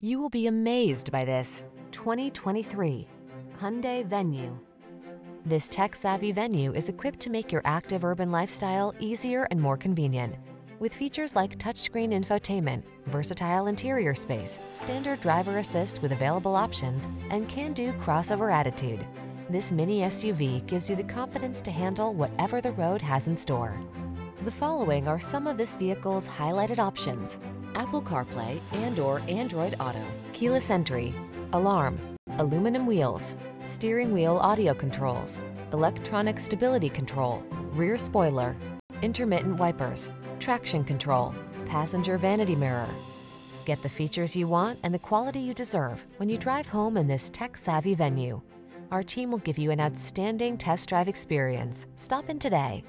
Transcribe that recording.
You will be amazed by this 2023 Hyundai Venue. This tech-savvy Venue is equipped to make your active urban lifestyle easier and more convenient. With features like touchscreen infotainment, versatile interior space, standard driver assist with available options, and can-do crossover attitude, this mini SUV gives you the confidence to handle whatever the road has in store. The following are some of this vehicle's highlighted options. Apple CarPlay and or Android Auto, keyless entry, alarm, aluminum wheels, steering wheel audio controls, electronic stability control, rear spoiler, intermittent wipers, traction control, passenger vanity mirror. Get the features you want and the quality you deserve when you drive home in this tech-savvy venue. Our team will give you an outstanding test drive experience. Stop in today.